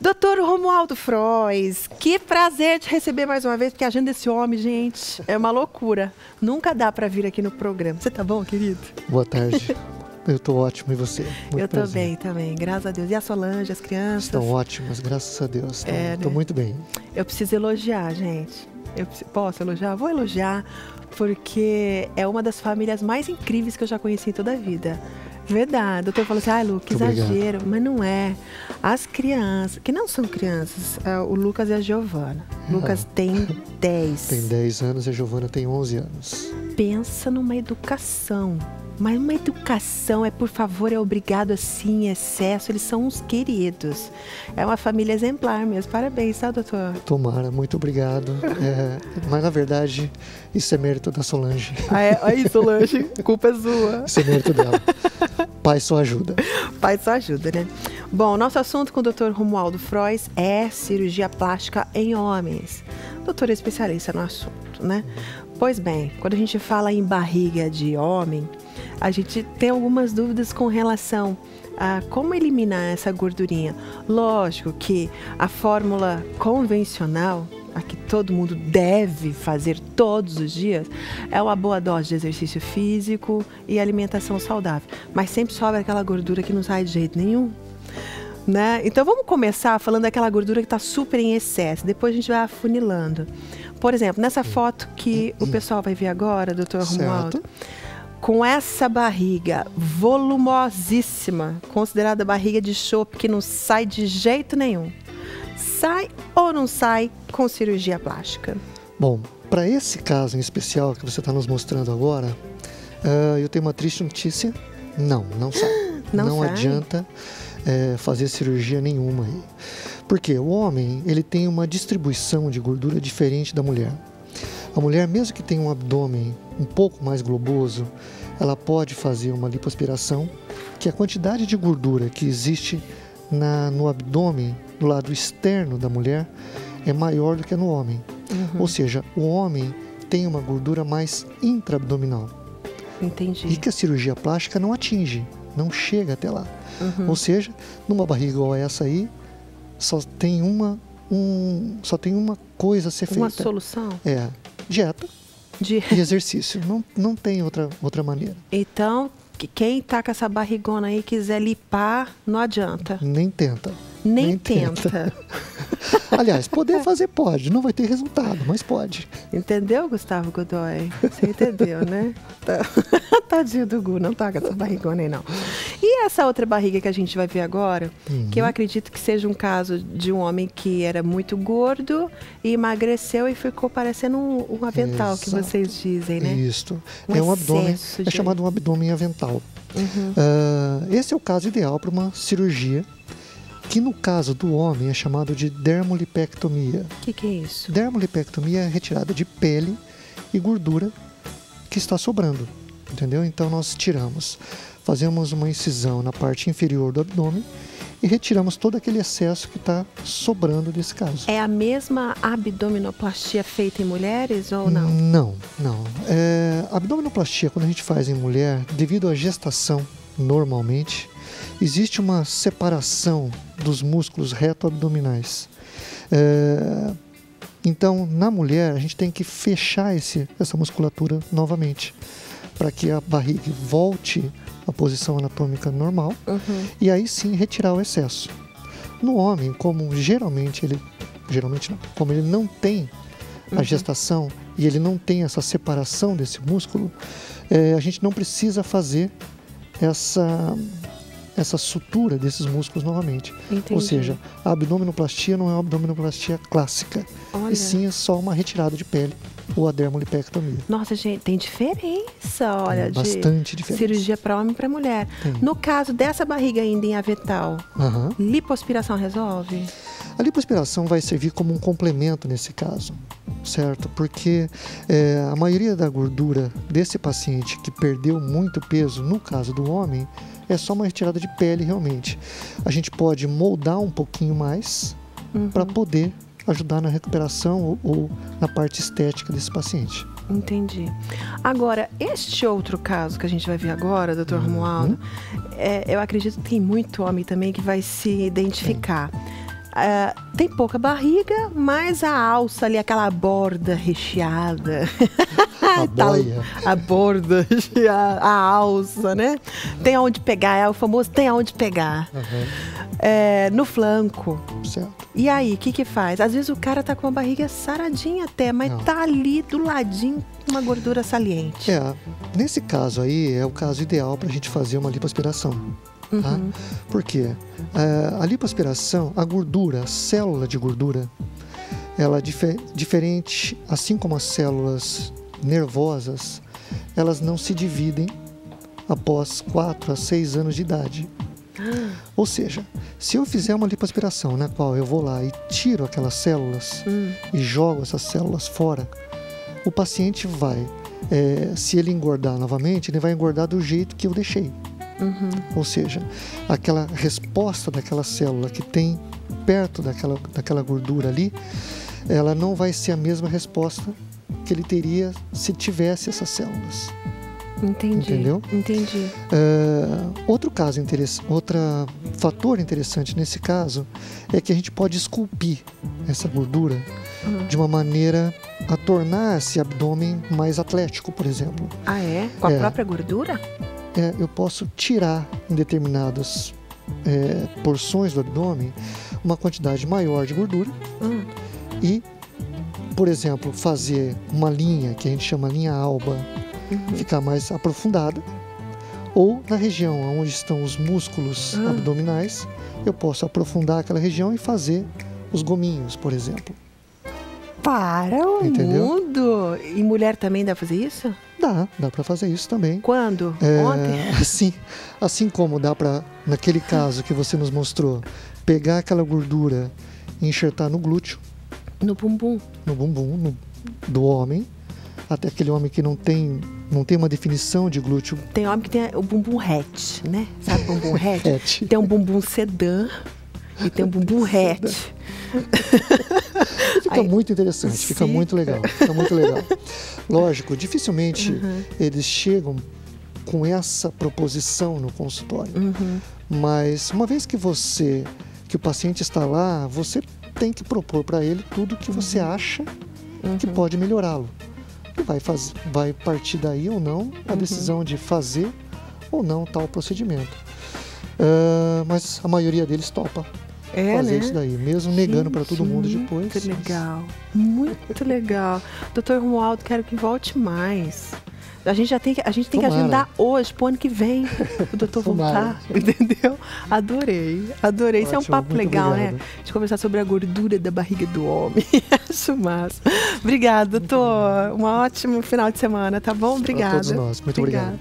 Doutor Romualdo Frois, que prazer te receber mais uma vez, porque a agenda desse homem, gente, é uma loucura. Nunca dá para vir aqui no programa. Você tá bom, querido? Boa tarde. Eu tô ótimo, e você? Muito eu tô bem também, graças a Deus. E a Solange, as crianças? Estão ótimas, graças a Deus. Tô, é, né? tô muito bem. Eu preciso elogiar, gente. Eu posso elogiar? Vou elogiar, porque é uma das famílias mais incríveis que eu já conheci em toda a vida. Verdade. O doutor falou assim, ah, Lu, que exagero. Mas não é. As crianças, que não são crianças, é o Lucas e a Giovana. É. Lucas tem 10. Tem 10 anos e a Giovana tem 11 anos. Pensa numa educação. Mas uma educação é, por favor, é obrigado assim, excesso. Eles são uns queridos. É uma família exemplar mesmo. Parabéns, tá, doutor? Tomara, muito obrigado. É, mas, na verdade, isso é mérito da Solange. Ah, é? Aí, Solange, culpa é sua. Isso é mérito dela. Pai só ajuda. Pai só ajuda, né? Bom, nosso assunto com o Dr. Romualdo Frois é cirurgia plástica em homens. Doutor é especialista no assunto, né? Pois bem, quando a gente fala em barriga de homem, a gente tem algumas dúvidas com relação a como eliminar essa gordurinha. Lógico que a fórmula convencional a que todo mundo deve fazer todos os dias é uma boa dose de exercício físico e alimentação saudável. Mas sempre sobra aquela gordura que não sai de jeito nenhum. Né? Então vamos começar falando daquela gordura que está super em excesso. Depois a gente vai afunilando. Por exemplo, nessa foto que o pessoal vai ver agora, doutor Romualdo, com essa barriga volumosíssima, considerada barriga de chope que não sai de jeito nenhum sai ou não sai com cirurgia plástica? Bom, para esse caso em especial que você está nos mostrando agora, uh, eu tenho uma triste notícia. Não, não sai. Não, não sai? adianta é, fazer cirurgia nenhuma aí. Porque o homem ele tem uma distribuição de gordura diferente da mulher. A mulher, mesmo que tenha um abdômen um pouco mais globoso, ela pode fazer uma lipoaspiração, que a quantidade de gordura que existe na, no abdômen, do lado externo da mulher, é maior do que no homem. Uhum. Ou seja, o homem tem uma gordura mais intraabdominal. Entendi. E que a cirurgia plástica não atinge, não chega até lá. Uhum. Ou seja, numa barriga igual essa aí, só tem uma, um, só tem uma coisa a ser feita. Uma solução? É, dieta de... e exercício. Não, não tem outra, outra maneira. Então, que quem tá com essa barrigona aí quiser limpar, não adianta. Nem tenta. Nem, Nem tenta. tenta. Aliás, poder fazer pode, não vai ter resultado, mas pode. Entendeu, Gustavo Godoy? Você entendeu, né? Tá. Tadinho do Gu, não tá com essa barrigona aí, não. E essa outra barriga que a gente vai ver agora, uhum. que eu acredito que seja um caso de um homem que era muito gordo e emagreceu e ficou parecendo um, um avental, Exato. que vocês dizem, né? Isso. Um é um abdômen, de... é chamado um abdômen avental. Uhum. Uh, esse é o caso ideal para uma cirurgia que no caso do homem é chamado de dermolipectomia. O que, que, é isso? Dermolipectomia é retirada de pele e gordura que está sobrando, entendeu? Então nós tiramos, fazemos uma incisão na parte inferior do abdômen e retiramos todo aquele excesso que está sobrando desse caso. É a mesma abdominoplastia feita em mulheres ou não? Não, não. É, abdominoplastia, quando a gente faz em mulher, devido à gestação, normalmente, existe uma separação dos músculos reto-abdominais. É, então, na mulher, a gente tem que fechar esse, essa musculatura novamente, para que a barriga volte à posição anatômica normal uhum. e aí sim retirar o excesso. No homem, como geralmente ele, geralmente não, como ele não tem a uhum. gestação e ele não tem essa separação desse músculo, é, a gente não precisa fazer essa essa sutura desses músculos novamente. Entendi. Ou seja, a abdominoplastia não é uma abdominoplastia clássica, Olha. e sim é só uma retirada de pele ou a dermolipectomia. Nossa, gente, tem diferença, olha, tem bastante de diferença. cirurgia para homem e para mulher. Tem. No caso dessa barriga ainda em avetal, uhum. lipoaspiração resolve? A lipoaspiração vai servir como um complemento nesse caso, certo? Porque é, a maioria da gordura desse paciente que perdeu muito peso, no caso do homem, é só uma retirada de pele realmente. A gente pode moldar um pouquinho mais uhum. para poder ajudar na recuperação ou, ou, na parte estética desse paciente. Entendi. Agora, este outro caso que a gente vai ver agora, doutor uhum. Romualdo, é, eu acredito que tem muito homem também que vai se identificar. é, tem pouca barriga, mas a alça ali, aquela borda recheada. A boia. a borda, a, a alça, né? Tem aonde pegar, é o famoso tem aonde pegar. Aham, É, no flanco. certo. E aí, o que que faz? Às vezes o cara tá com a barriga saradinha até, mas Não. tá ali do ladinho uma gordura saliente. É, nesse caso aí é o caso ideal para a gente fazer uma lipoaspiração. Tá? Uhum. Por quê? É, a lipoaspiração, a gordura, a célula de gordura, ela é dife- diferente, assim como as células nervosas, elas não se dividem após 4 a 6 anos de idade. Ou seja, se eu fizer uma lipoaspiração na qual eu vou lá e tiro aquelas células Hum. e jogo essas células fora, o paciente vai, é, se ele engordar novamente, ele vai engordar do jeito que eu deixei. Uhum. Ou seja, aquela resposta daquela célula que tem perto daquela, daquela gordura ali, ela não vai ser a mesma resposta que ele teria se tivesse essas células. Entendi. Entendeu? Entendi. É, outro caso interessante, outro fator interessante nesse caso é que a gente pode esculpir essa gordura Uhum. de uma maneira a tornar esse abdômen mais atlético, por exemplo. Ah, é? Com a É. própria gordura? É, eu posso tirar em determinadas é, porções do abdômen uma quantidade maior de gordura Hum. e, por exemplo, fazer uma linha que a gente chama linha alba Uhum. ficar mais aprofundada, ou na região onde estão os músculos Ah. abdominais, eu posso aprofundar aquela região e fazer os gominhos, por exemplo. Para o Entendeu? mundo! E mulher também dá pra fazer isso? Dá, dá para fazer isso também. Quando? É, Ontem? assim, assim como dá para, naquele caso que você nos mostrou, pegar aquela gordura e enxertar no glúteo, No bumbum. no bumbum no- do homem, até aquele homem que não tem, não tem uma definição de glúteo Tem homem que tem o bumbum hatch, né? Sabe o bumbum hatch? hatch. Tem um bumbum sedã e tem um bumbum hatch. Fica Aí- muito interessante, fica Sim. muito legal, fica muito legal. Lógico, dificilmente Uhum. eles chegam com essa proposição no consultório, Uhum. mas uma vez que você, que o paciente está lá, você tem que propor para ele tudo que você acha que Uhum. pode melhorá-lo. E vai, faz, vai partir daí ou não Uhum. a decisão de fazer ou não tal procedimento. Ah, mas a maioria deles topa É, fazer né? isso daí, mesmo negando para todo mundo depois. Muito legal. Muito legal. Doutor Romualdo, quero que volte mais. A gente já tem que, a gente tem que agendar hoje, pro ano que vem, o doutor voltar. Entendeu? Adorei. Adorei. Isso é um papo legal, né? obrigado. De conversar sobre a gordura da barriga do homem. Acho massa. Obrigada, doutor. Um ótimo final de semana, tá bom? Obrigada. todos nós. Muito obrigado.